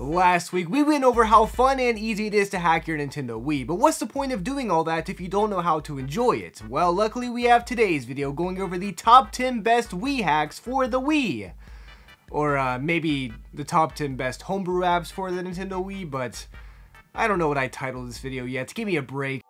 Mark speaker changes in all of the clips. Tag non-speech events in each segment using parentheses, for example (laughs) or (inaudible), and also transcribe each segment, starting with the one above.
Speaker 1: Last week, we went over how fun and easy it is to hack your Nintendo Wii, but what's the point of doing all that if you don't know how to enjoy it? Well, luckily we have today's video going over the top 10 best Wii hacks for the Wii. Or uh, maybe the top 10 best homebrew apps for the Nintendo Wii, but I don't know what I titled this video yet. Give me a break.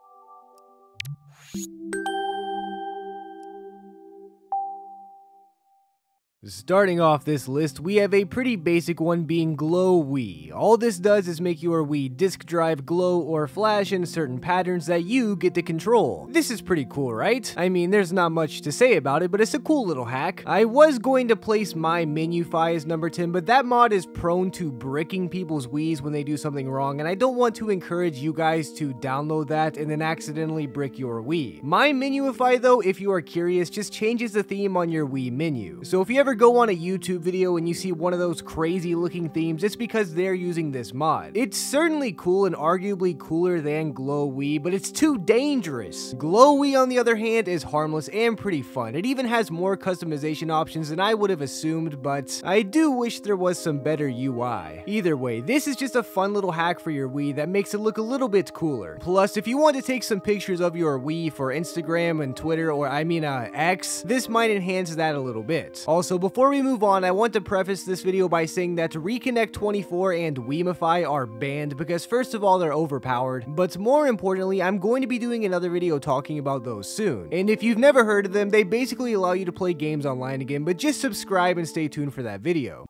Speaker 1: Starting off this list, we have a pretty basic one being Glow Wii. All this does is make your Wii disk drive glow or flash in certain patterns that you get to control. This is pretty cool, right? I mean, there's not much to say about it, but it's a cool little hack. I was going to place my MenuFi as number 10, but that mod is prone to bricking people's Wii's when they do something wrong, and I don't want to encourage you guys to download that and then accidentally brick your Wii. MyMenuify, though, if you are curious, just changes the theme on your Wii menu. So if you ever ever go on a YouTube video and you see one of those crazy looking themes, it's because they're using this mod. It's certainly cool and arguably cooler than Glow Wii, but it's too dangerous. Glow Wii, on the other hand, is harmless and pretty fun. It even has more customization options than I would have assumed, but I do wish there was some better UI. Either way, this is just a fun little hack for your Wii that makes it look a little bit cooler. Plus, if you want to take some pictures of your Wii for Instagram and Twitter, or I mean uh, X, this might enhance that a little bit. Also, before we move on, I want to preface this video by saying that RiiConnect24 and Wiimmfi are banned because first of all, they're overpowered, but more importantly, I'm going to be doing another video talking about those soon. And if you've never heard of them, they basically allow you to play games online again, but just subscribe and stay tuned for that video.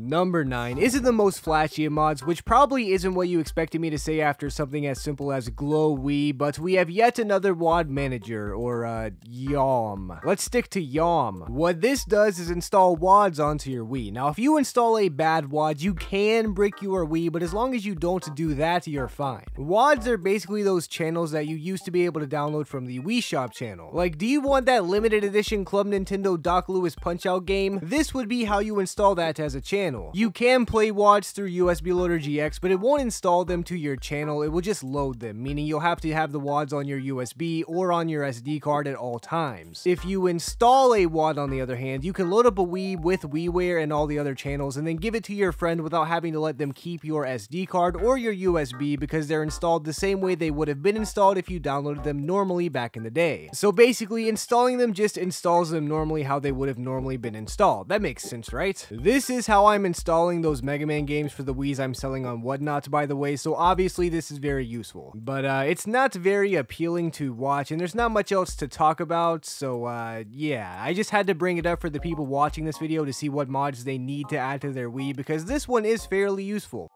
Speaker 1: Number 9 isn't the most flashy of mods, which probably isn't what you expected me to say after something as simple as Glow Wii, but we have yet another WAD manager, or uh, YAWM. Let's stick to YAWM. What this does is install WADs onto your Wii. Now, if you install a bad WAD, you can brick your Wii, but as long as you don't do that, you're fine. WADs are basically those channels that you used to be able to download from the Wii Shop channel. Like, do you want that limited edition Club Nintendo Doc Louis Punch-Out game? This would be how you install that as a channel channel. You can play WADs through USB Loader GX, but it won't install them to your channel, it will just load them, meaning you'll have to have the WADs on your USB or on your SD card at all times. If you install a WAD on the other hand, you can load up a Wii with WiiWare and all the other channels and then give it to your friend without having to let them keep your SD card or your USB because they're installed the same way they would have been installed if you downloaded them normally back in the day. So basically, installing them just installs them normally how they would have normally been installed. That makes sense, right? This is how I I'm installing those Mega Man games for the Wii's I'm selling on Whatnot, by the way, so obviously this is very useful. But uh, it's not very appealing to watch, and there's not much else to talk about, so uh, yeah, I just had to bring it up for the people watching this video to see what mods they need to add to their Wii, because this one is fairly useful.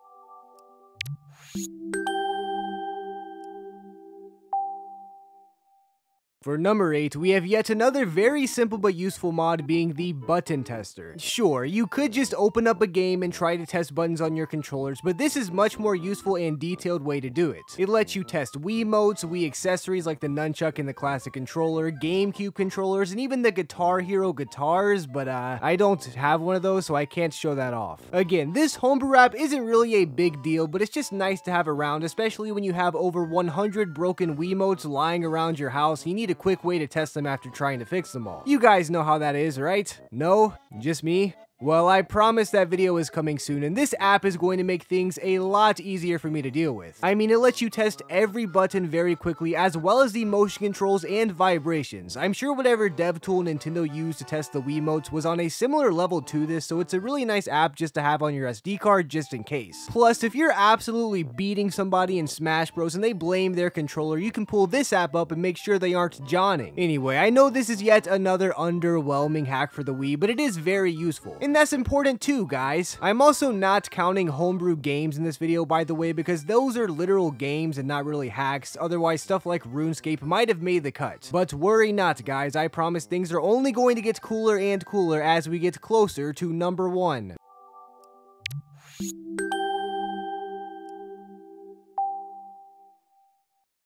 Speaker 1: For number 8, we have yet another very simple but useful mod being the button tester. Sure, you could just open up a game and try to test buttons on your controllers, but this is much more useful and detailed way to do it. It lets you test Wiimotes, Wii accessories like the nunchuck and the classic controller, GameCube controllers, and even the Guitar Hero guitars, but uh, I don't have one of those, so I can't show that off. Again, this homebrew app isn't really a big deal, but it's just nice to have around, especially when you have over 100 broken Wiimotes lying around your house. You need a quick way to test them after trying to fix them all. You guys know how that is, right? No? Just me? Well, I promise that video is coming soon, and this app is going to make things a lot easier for me to deal with. I mean, it lets you test every button very quickly, as well as the motion controls and vibrations. I'm sure whatever dev tool Nintendo used to test the Wiimotes was on a similar level to this, so it's a really nice app just to have on your SD card just in case. Plus, if you're absolutely beating somebody in Smash Bros and they blame their controller, you can pull this app up and make sure they aren't Johning. Anyway, I know this is yet another underwhelming hack for the Wii, but it is very useful. In and that's important too, guys. I'm also not counting homebrew games in this video, by the way, because those are literal games and not really hacks, otherwise stuff like RuneScape might have made the cut. But worry not, guys, I promise things are only going to get cooler and cooler as we get closer to number one.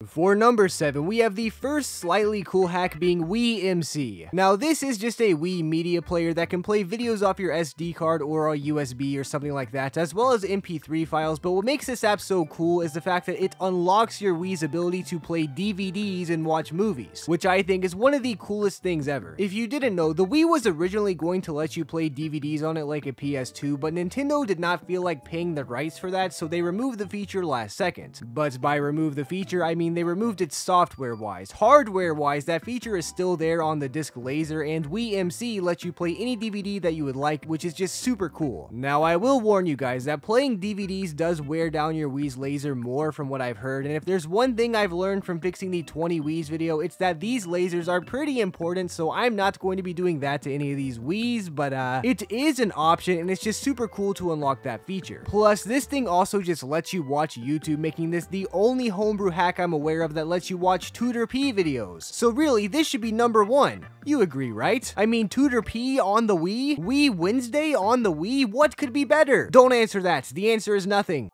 Speaker 1: For number 7, we have the first slightly cool hack being WiiMC. Now this is just a Wii media player that can play videos off your SD card or a USB or something like that, as well as MP3 files, but what makes this app so cool is the fact that it unlocks your Wii's ability to play DVDs and watch movies, which I think is one of the coolest things ever. If you didn't know, the Wii was originally going to let you play DVDs on it like a PS2, but Nintendo did not feel like paying the rights for that, so they removed the feature last second. But by remove the feature, I mean they removed it software-wise. Hardware-wise, that feature is still there on the disc laser, and WiiMC lets you play any DVD that you would like, which is just super cool. Now, I will warn you guys that playing DVDs does wear down your Wii's laser more from what I've heard, and if there's one thing I've learned from fixing the 20 Wii's video, it's that these lasers are pretty important, so I'm not going to be doing that to any of these Wii's, but uh, it is an option, and it's just super cool to unlock that feature. Plus, this thing also just lets you watch YouTube, making this the only homebrew hack I'm aware of that lets you watch Tooterp videos. So really, this should be number one. You agree, right? I mean, Tooterp on the Wii? Wii Wednesday on the Wii? What could be better? Don't answer that. The answer is nothing.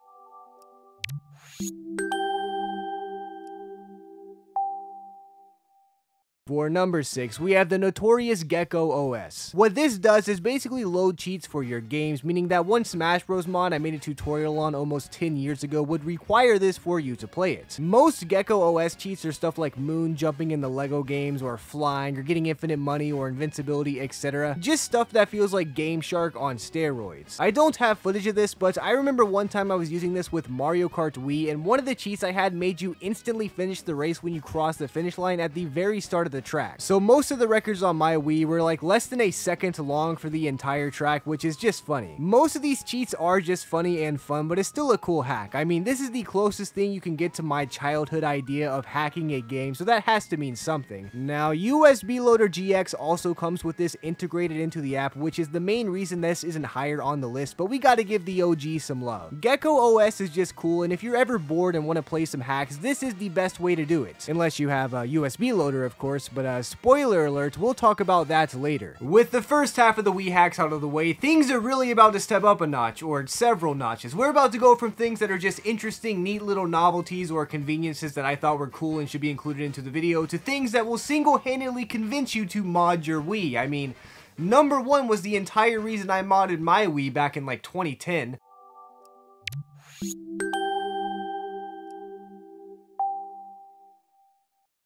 Speaker 1: For number 6, we have the notorious Gecko OS. What this does is basically load cheats for your games, meaning that one Smash Bros mod I made a tutorial on almost 10 years ago would require this for you to play it. Most Gecko OS cheats are stuff like moon jumping in the LEGO games, or flying, or getting infinite money, or invincibility, etc. Just stuff that feels like Game Shark on steroids. I don't have footage of this, but I remember one time I was using this with Mario Kart Wii, and one of the cheats I had made you instantly finish the race when you cross the finish line at the very start of the track. So most of the records on my Wii were like less than a second long for the entire track, which is just funny. Most of these cheats are just funny and fun, but it's still a cool hack. I mean, this is the closest thing you can get to my childhood idea of hacking a game, so that has to mean something. Now, USB Loader GX also comes with this integrated into the app, which is the main reason this isn't higher on the list, but we gotta give the OG some love. Gecko OS is just cool, and if you're ever bored and want to play some hacks, this is the best way to do it. Unless you have a USB loader, of course, but uh, spoiler alert, we'll talk about that later. With the first half of the Wii hacks out of the way, things are really about to step up a notch, or several notches. We're about to go from things that are just interesting, neat little novelties or conveniences that I thought were cool and should be included into the video, to things that will single-handedly convince you to mod your Wii. I mean, number one was the entire reason I modded my Wii back in like 2010.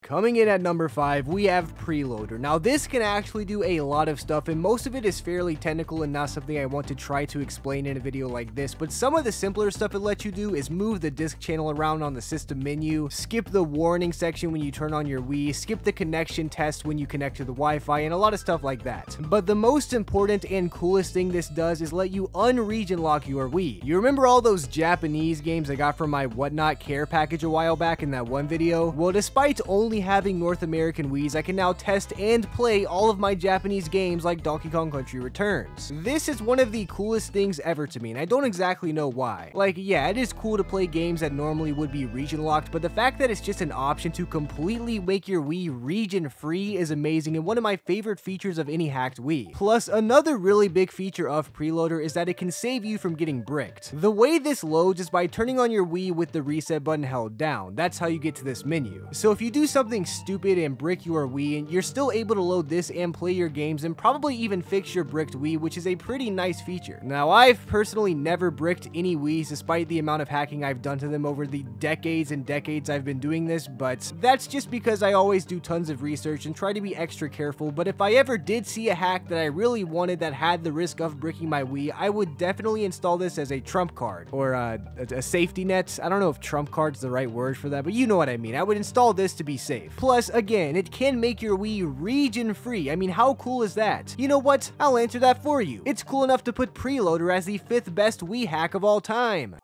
Speaker 1: Coming in at number 5, we have Preloader. Now this can actually do a lot of stuff and most of it is fairly technical and not something I want to try to explain in a video like this, but some of the simpler stuff it lets you do is move the disc channel around on the system menu, skip the warning section when you turn on your Wii, skip the connection test when you connect to the Wi-Fi, and a lot of stuff like that. But the most important and coolest thing this does is let you unregion lock your Wii. You remember all those Japanese games I got from my Whatnot care package a while back in that one video? Well, despite only only having North American Wii's, I can now test and play all of my Japanese games like Donkey Kong Country Returns. This is one of the coolest things ever to me, and I don't exactly know why. Like, yeah, it is cool to play games that normally would be region locked, but the fact that it's just an option to completely make your Wii region free is amazing and one of my favorite features of any hacked Wii. Plus, another really big feature of Preloader is that it can save you from getting bricked. The way this loads is by turning on your Wii with the reset button held down. That's how you get to this menu. So if you do something something stupid and brick your Wii, and you're still able to load this and play your games and probably even fix your bricked Wii, which is a pretty nice feature. Now, I've personally never bricked any Wii's despite the amount of hacking I've done to them over the decades and decades I've been doing this, but that's just because I always do tons of research and try to be extra careful, but if I ever did see a hack that I really wanted that had the risk of bricking my Wii, I would definitely install this as a trump card, or uh, a, a safety net. I don't know if trump card's the right word for that, but you know what I mean. I would install this to be safe Plus, again, it can make your Wii region free. I mean, how cool is that? You know what? I'll answer that for you. It's cool enough to put Preloader as the fifth best Wii hack of all time.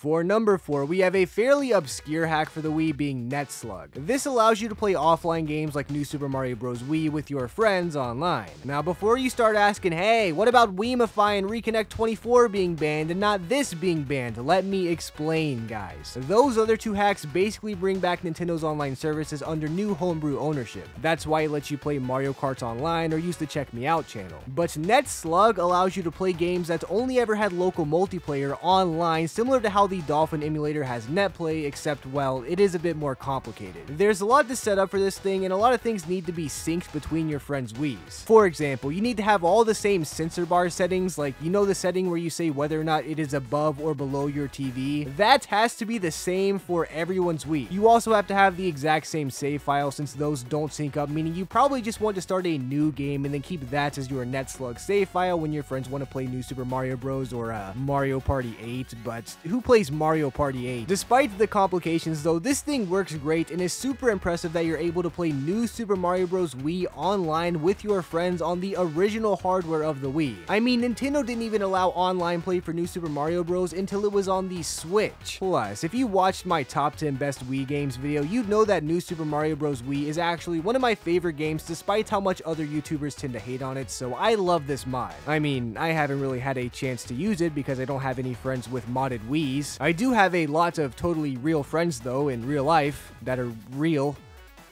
Speaker 1: For number 4, we have a fairly obscure hack for the Wii being NetSlug. This allows you to play offline games like New Super Mario Bros. Wii with your friends online. Now before you start asking, hey, what about Wiimmfi and RiiConnect24 being banned and not this being banned? Let me explain, guys. Those other two hacks basically bring back Nintendo's online services under new homebrew ownership. That's why it lets you play Mario Kart online or use the Check Mii Out channel. But NetSlug allows you to play games that only ever had local multiplayer online, similar to how the Dolphin emulator has netplay, except, well, it is a bit more complicated. There's a lot to set up for this thing, and a lot of things need to be synced between your friends' Wii's. For example, you need to have all the same sensor bar settings, like, you know the setting where you say whether or not it is above or below your TV? That has to be the same for everyone's Wii. You also have to have the exact same save file since those don't sync up, meaning you probably just want to start a new game and then keep that as your NetSlug save file when your friends want to play New Super Mario Bros. or uh, Mario Party 8, but who plays Mario Party 8? Despite the complications though, this thing works great and is super impressive that you're able to play New Super Mario Bros. Wii online with your friends on the original hardware of the Wii. I mean, Nintendo didn't even allow online play for New Super Mario Bros. until it was on the Switch. Plus, if you watched my top 10 best Wii games video, you'd know that New Super Mario Bros. Wii is actually one of my favorite games despite how much other YouTubers tend to hate on it, so I love this mod. I mean, I haven't really had a chance to use it because I don't have any friends with modded Wii's. I do have a lot of totally real friends though in real life that are real.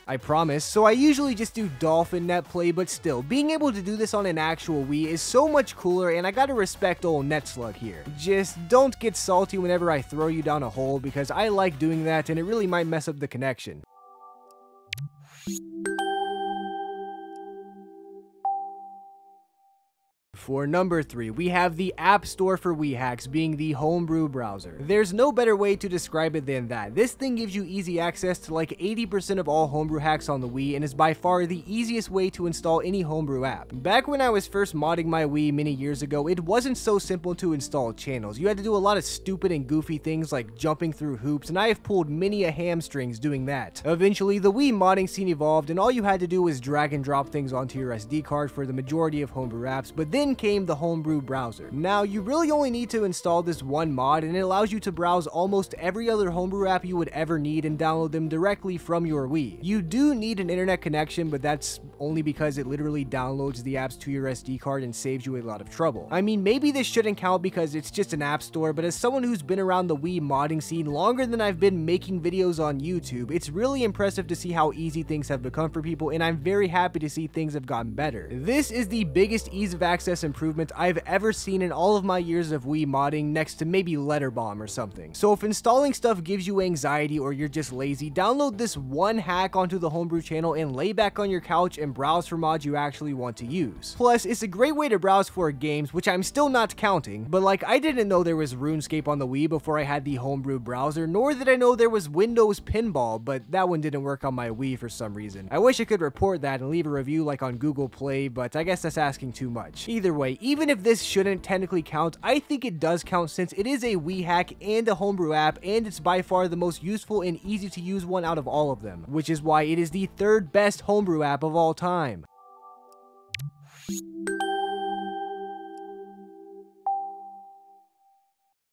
Speaker 1: I promise. So I usually just do Dolphin net play, but still, being able to do this on an actual Wii is so much cooler, and I gotta respect old NetSlug here. Just don't get salty whenever I throw you down a hole, because I like doing that, and it really might mess up the connection. For number 3, we have the App Store for Wii Hacks being the Homebrew browser. There's no better way to describe it than that. This thing gives you easy access to like 80% of all homebrew hacks on the Wii and is by far the easiest way to install any homebrew app. Back when I was first modding my Wii many years ago, it wasn't so simple to install channels. You had to do a lot of stupid and goofy things like jumping through hoops, and I have pulled many a hamstrings doing that. Eventually, the Wii modding scene evolved, and all you had to do was drag and drop things onto your SD card for the majority of homebrew apps, but then came the homebrew browser. Now, you really only need to install this one mod and it allows you to browse almost every other homebrew app you would ever need and download them directly from your Wii. You do need an internet connection, but that's only because it literally downloads the apps to your SD card and saves you a lot of trouble. I mean, maybe this shouldn't count because it's just an app store, but as someone who's been around the Wii modding scene longer than I've been making videos on YouTube, it's really impressive to see how easy things have become for people, and I'm very happy to see things have gotten better. This is the biggest ease of access improvement I've ever seen in all of my years of Wii modding next to maybe Letterbomb or something. So if installing stuff gives you anxiety or you're just lazy, download this one hack onto the homebrew channel and lay back on your couch and browse for mods you actually want to use. Plus, it's a great way to browse for games, which I'm still not counting, but like I didn't know there was RuneScape on the Wii before I had the homebrew browser, nor did I know there was Windows Pinball, but that one didn't work on my Wii for some reason. I wish I could report that and leave a review like on Google Play, but I guess that's asking too much. Either way, even if this shouldn't technically count, I think it does count since it is a Wii hack and a homebrew app, and it's by far the most useful and easy to use one out of all of them, which is why it is the third best homebrew app of all time.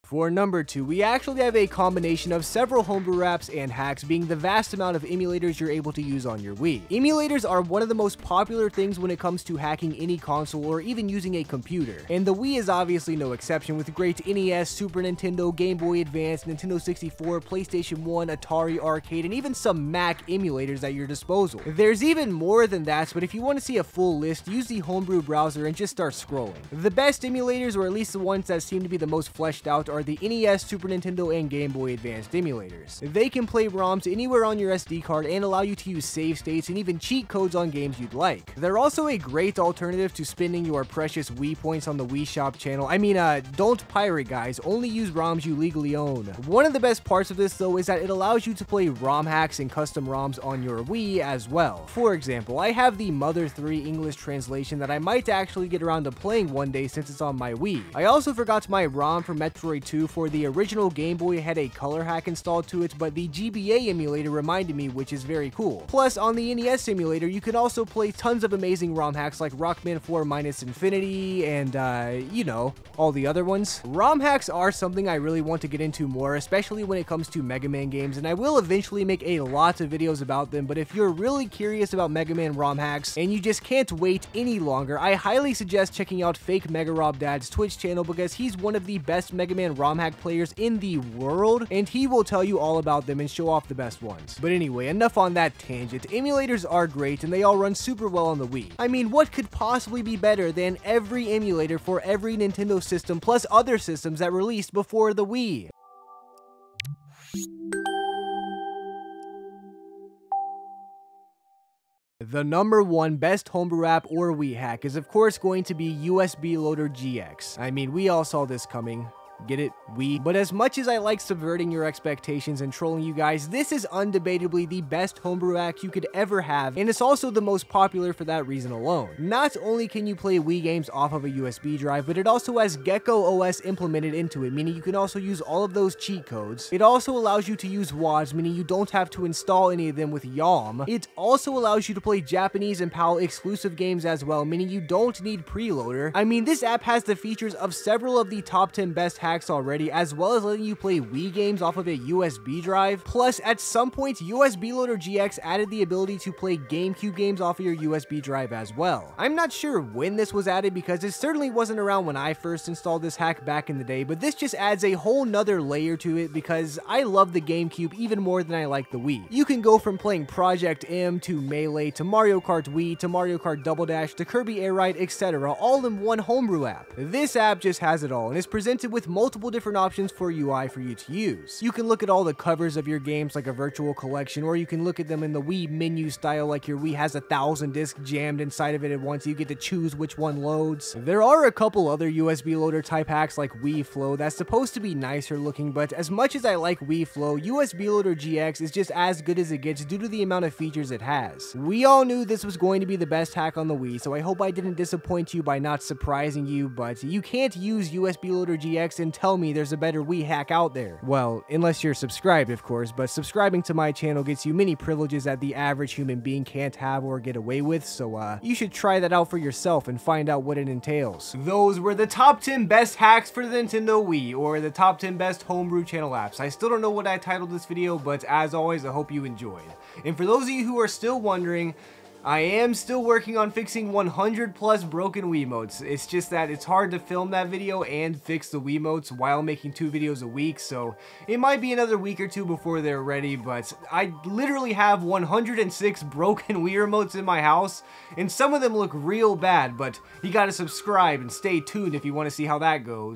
Speaker 1: For number 2, we actually have a combination of several homebrew apps and hacks being the vast amount of emulators you're able to use on your Wii. Emulators are one of the most popular things when it comes to hacking any console or even using a computer, and the Wii is obviously no exception with great NES, Super Nintendo, Game Boy Advance, Nintendo 64, PlayStation 1, Atari Arcade, and even some Mac emulators at your disposal. There's even more than that, but if you want to see a full list, use the homebrew browser and just start scrolling. The best emulators, or at least the ones that seem to be the most fleshed out, are the NES, Super Nintendo, and Game Boy Advanced emulators. They can play ROMs anywhere on your SD card and allow you to use save states and even cheat codes on games you'd like. They're also a great alternative to spending your precious Wii points on the Wii Shop channel. I mean, uh, don't pirate guys, only use ROMs you legally own. One of the best parts of this though is that it allows you to play ROM hacks and custom ROMs on your Wii as well. For example, I have the Mother 3 English translation that I might actually get around to playing one day since it's on my Wii. I also forgot my ROM for Metroid 2 for the original Game Boy had a color hack installed to it, but the GBA emulator reminded me, which is very cool. Plus, on the NES emulator, you can also play tons of amazing ROM hacks like Rockman 4 Minus Infinity and, uh, you know, all the other ones. ROM hacks are something I really want to get into more, especially when it comes to Mega Man games, and I will eventually make a lot of videos about them, but if you're really curious about Mega Man ROM hacks and you just can't wait any longer, I highly suggest checking out Fake Mega Rob Dad's Twitch channel because he's one of the best Mega Man ROM hack players in the world, and he will tell you all about them and show off the best ones. But anyway, enough on that tangent. Emulators are great and they all run super well on the Wii. I mean, what could possibly be better than every emulator for every Nintendo system plus other systems that released before the Wii? The number one best homebrew app or Wii hack is of course going to be USB Loader GX. I mean, we all saw this coming. Get it? We. But as much as I like subverting your expectations and trolling you guys, this is undebatably the best homebrew app you could ever have, and it's also the most popular for that reason alone. Not only can you play Wii games off of a USB drive, but it also has Gecko OS implemented into it, meaning you can also use all of those cheat codes. It also allows you to use WADs, meaning you don't have to install any of them with YAWM. It also allows you to play Japanese and PAL exclusive games as well, meaning you don't need preloader. I mean, this app has the features of several of the top 10 best hacks already, as well as letting you play Wii games off of a USB drive. Plus, at some point, USB Loader GX added the ability to play GameCube games off of your USB drive as well. I'm not sure when this was added because it certainly wasn't around when I first installed this hack back in the day, but this just adds a whole nother layer to it because I love the GameCube even more than I like the Wii. You can go from playing Project M to Melee to Mario Kart Wii to Mario Kart Double Dash to Kirby Air Ride, etc. all in one homebrew app. This app just has it all and is presented with multiple different options for UI for you to use. You can look at all the covers of your games like a virtual collection, or you can look at them in the Wii menu style like your Wii has a thousand discs jammed inside of it at once, you get to choose which one loads. There are a couple other USB loader type hacks like WiiFlow that's supposed to be nicer looking, but as much as I like WiiFlow, USB Loader GX is just as good as it gets due to the amount of features it has. We all knew this was going to be the best hack on the Wii, so I hope I didn't disappoint you by not surprising you, but you can't use USB Loader GX and tell me there's a better Wii hack out there. Well, unless you're subscribed, of course, but subscribing to my channel gets you many privileges that the average human being can't have or get away with, so uh, you should try that out for yourself and find out what it entails. Those were the top 10 best hacks for the Nintendo Wii, or the top 10 best homebrew channel apps. I still don't know what I titled this video, but as always, I hope you enjoyed. And for those of you who are still wondering, I am still working on fixing 100 plus broken Wiimotes. It's just that it's hard to film that video and fix the Wiimotes while making two videos a week, so it might be another week or two before they're ready, but I literally have 106 (laughs) broken Wii remotes in my house, and some of them look real bad, but you gotta subscribe and stay tuned if you want to see how that goes.